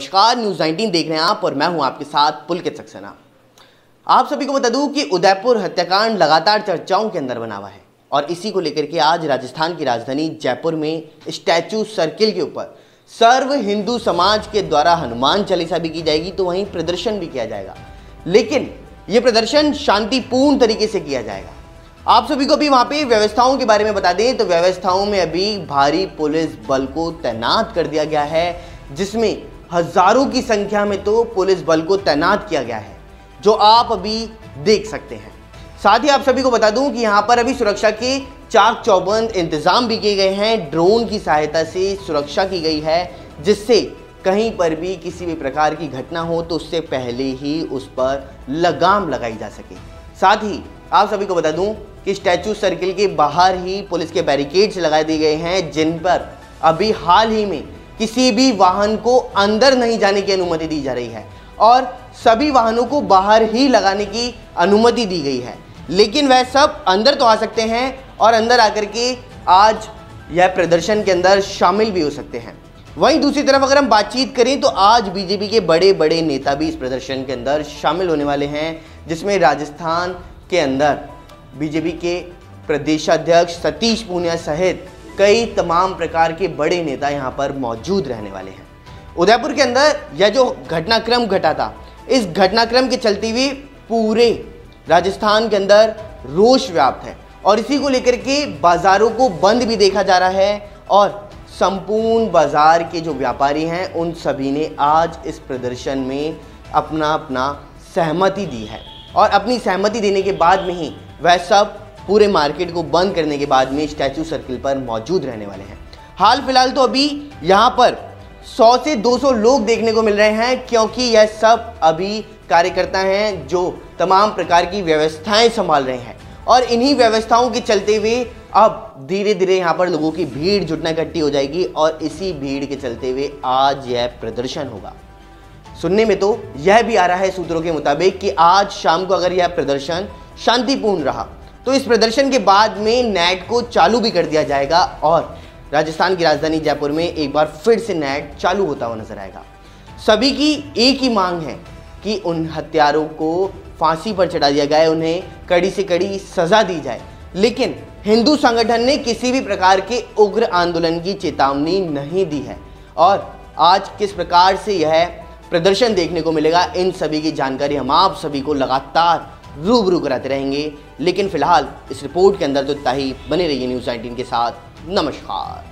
नमस्कार न्यूज़ 19 देख रहे हैं आप और मैं हूँ आपके साथ पुलकित सक्सेना। आप सभी को बता दूँ कि उदयपुर हत्याकांड लगातार चर्चाओं के अंदर बना हुआ है और इसी को लेकर के आज राजस्थान की राजधानी जयपुर में स्टैचू सर्किल के ऊपर सर्व हिंदू समाज के द्वारा हनुमान चालीसा भी की जाएगी तो वहीं प्रदर्शन भी किया जाएगा। लेकिन यह प्रदर्शन शांतिपूर्ण तरीके से किया जाएगा। आप सभी को भी वहाँ पे व्यवस्थाओं के बारे में बता दें तो व्यवस्थाओं में अभी भारी पुलिस बल को तैनात कर दिया गया है। जिसमें हज़ारों की संख्या में तो पुलिस बल को तैनात किया गया है, जो आप अभी देख सकते हैं। साथ ही आप सभी को बता दूँ कि यहाँ पर अभी सुरक्षा के चाक चौबंद इंतज़ाम भी किए गए हैं। ड्रोन की सहायता से सुरक्षा की गई है, जिससे कहीं पर भी किसी भी प्रकार की घटना हो तो उससे पहले ही उस पर लगाम लगाई जा सके। साथ ही आप सभी को बता दूँ कि स्टैचू सर्किल के बाहर ही पुलिस के बैरिकेड्स लगा दिए गए हैं, जिन पर अभी हाल ही में किसी भी वाहन को अंदर नहीं जाने की अनुमति दी जा रही है और सभी वाहनों को बाहर ही लगाने की अनुमति दी गई है। लेकिन वह सब अंदर तो आ सकते हैं और अंदर आकर के आज यह प्रदर्शन के अंदर शामिल भी हो सकते हैं। वहीं दूसरी तरफ़ अगर हम बातचीत करें तो आज बीजेपी के बड़े बड़े नेता भी इस प्रदर्शन के अंदर शामिल होने वाले हैं, जिसमें राजस्थान के अंदर बीजेपी के प्रदेशाध्यक्ष सतीश पूनिया सहित कई तमाम प्रकार के बड़े नेता यहाँ पर मौजूद रहने वाले हैं। उदयपुर के अंदर यह जो घटनाक्रम घटा था, इस घटनाक्रम के चलते हुए पूरे राजस्थान के अंदर रोष व्याप्त है और इसी को लेकर के बाजारों को बंद भी देखा जा रहा है और संपूर्ण बाज़ार के जो व्यापारी हैं, उन सभी ने आज इस प्रदर्शन में अपना अपना सहमति दी है। और अपनी सहमति देने के बाद में ही वह सब पूरे मार्केट को बंद करने के बाद में स्टैचू सर्किल पर मौजूद रहने वाले हैं। हाल फ़िलहाल तो अभी यहाँ पर 100 से 200 लोग देखने को मिल रहे हैं, क्योंकि यह सब अभी कार्यकर्ता हैं जो तमाम प्रकार की व्यवस्थाएँ संभाल रहे हैं। और इन्हीं व्यवस्थाओं के चलते हुए अब धीरे धीरे यहाँ पर लोगों की भीड़ जुटना इकट्ठी हो जाएगी, और इसी भीड़ के चलते हुए आज यह प्रदर्शन होगा। सुनने में तो यह भी आ रहा है सूत्रों के मुताबिक कि आज शाम को अगर यह प्रदर्शन शांतिपूर्ण रहा तो इस प्रदर्शन के बाद में नेट को चालू भी कर दिया जाएगा और राजस्थान की राजधानी जयपुर में एक बार फिर से नेट चालू होता हुआ नज़र आएगा। सभी की एक ही मांग है कि उन हत्यारों को फांसी पर चढ़ा दिया जाए, उन्हें कड़ी से कड़ी सजा दी जाए। लेकिन हिंदू संगठन ने किसी भी प्रकार के उग्र आंदोलन की चेतावनी नहीं दी है और आज किस प्रकार से यह प्रदर्शन देखने को मिलेगा, इन सभी की जानकारी हम आप सभी को लगातार रूबरू कराते रहेंगे। लेकिन फ़िलहाल इस रिपोर्ट के अंदर तो इतना ही। बने रहिए न्यूज़ नाइनटीन के साथ। नमस्कार।